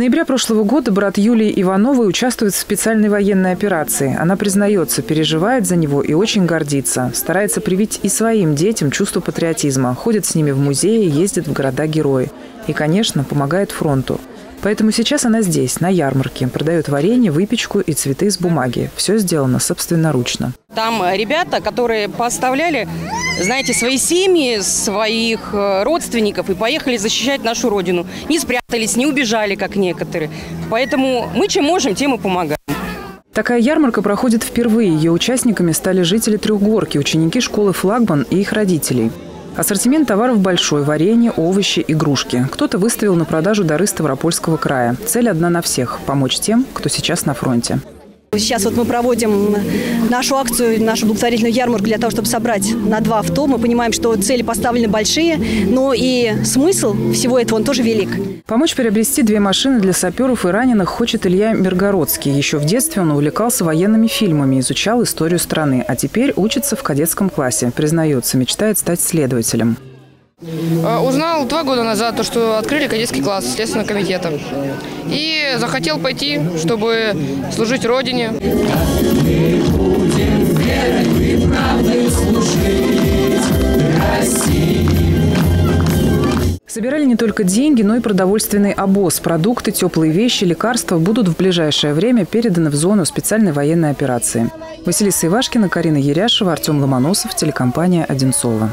ноября прошлого года брат Юлии Ивановой участвует в специальной военной операции. Она признается, переживает за него и очень гордится. Старается привить и своим детям чувство патриотизма. Ходит с ними в музеи, ездит в города-герои. И, конечно, помогает фронту. Поэтому сейчас она здесь, на ярмарке. Продает варенье, выпечку и цветы из бумаги. Все сделано собственноручно. Там ребята, которые поставляли, знаете, свои семьи, своих э, родственников и поехали защищать нашу родину. Не спрятались, не убежали, как некоторые. Поэтому мы чем можем, тем и помогаем. Такая ярмарка проходит впервые. Ее участниками стали жители Трехгорки, ученики школы «Флагман» и их родителей. Ассортимент товаров большой – варенье, овощи, игрушки. Кто-то выставил на продажу дары Ставропольского края. Цель одна на всех – помочь тем, кто сейчас на фронте. Сейчас вот мы проводим нашу акцию, нашу благотворительную ярмарку для того, чтобы собрать на два авто. Мы понимаем, что цели поставлены большие, но и смысл всего этого, он тоже велик. Помочь приобрести две машины для саперов и раненых хочет Илья Миргородский. Еще в детстве он увлекался военными фильмами, изучал историю страны, а теперь учится в кадетском классе. Признается, мечтает стать следователем. Э, узнал два года назад, то, что открыли кадетский класс Следственного комитета. И захотел пойти, чтобы служить Родине. Собирали не только деньги, но и продовольственный обоз. Продукты, теплые вещи, лекарства будут в ближайшее время переданы в зону специальной военной операции. Василиса Ивашкина, Карина Еряшева, Артем Ломоносов, телекомпания «Одинцова».